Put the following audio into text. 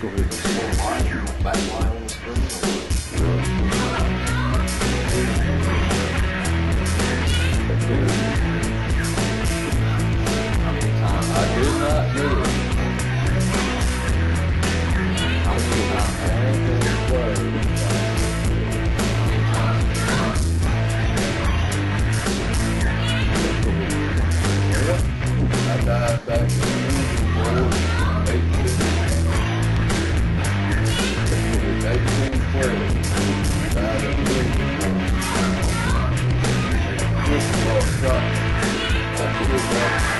discovered. I do not know. ó. Tá